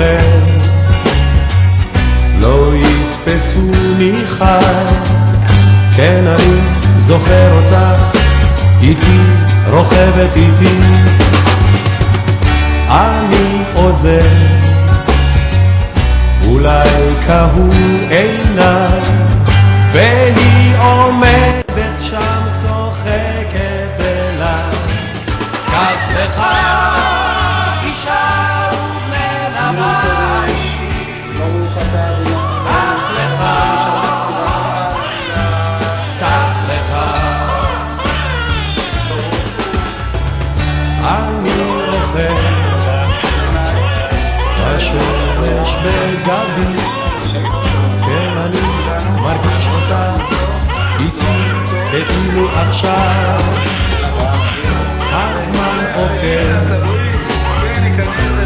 רוכב, לא יתפסוני חי, כן אני זוכר אותך, איתי רוכבת איתי, אני עוזר, אולי קהו עיניי, והיא עומדת בשמש בגבי, כן אני מרגיש אותה איתי כאילו עכשיו הזמן עוקב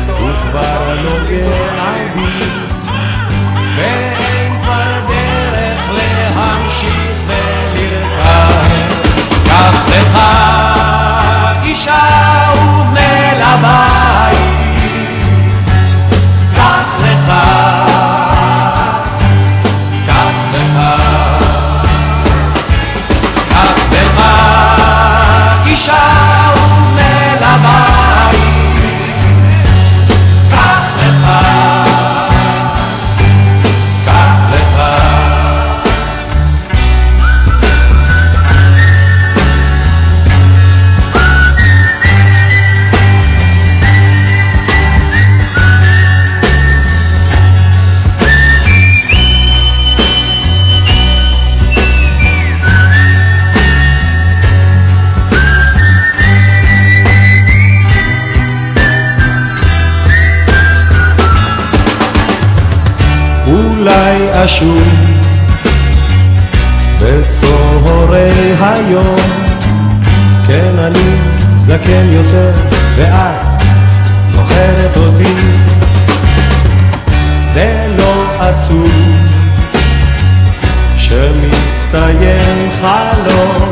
וכבר נוגע בי אולי אשוב בצהרי היום. כן אני זקן יותר ואת זוכרת אותי. זה לא עצוב שמסתיים חלום